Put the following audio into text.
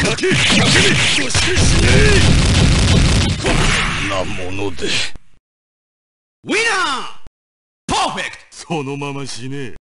こんなものでウィナーパーフェクトそのまま死ね。